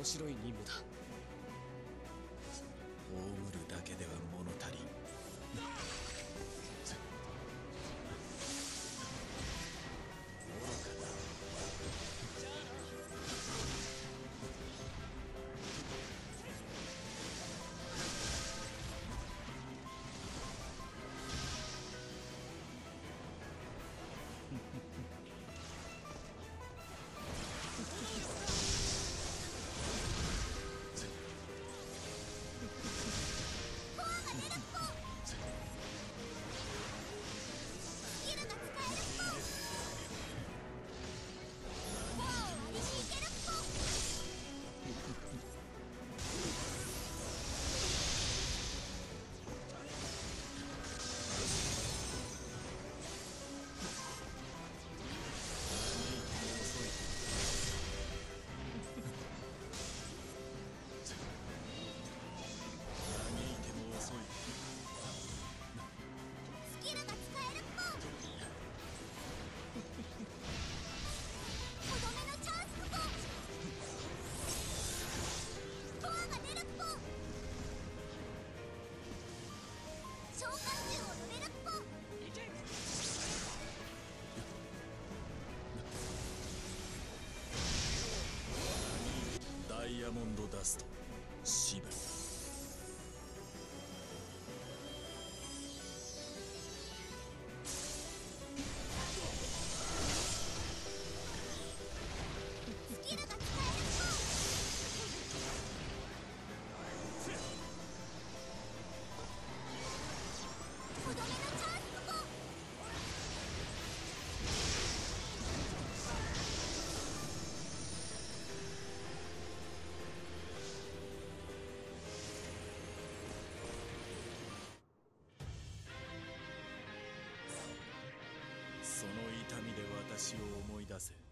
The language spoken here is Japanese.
面白い任務だ。ラストシブます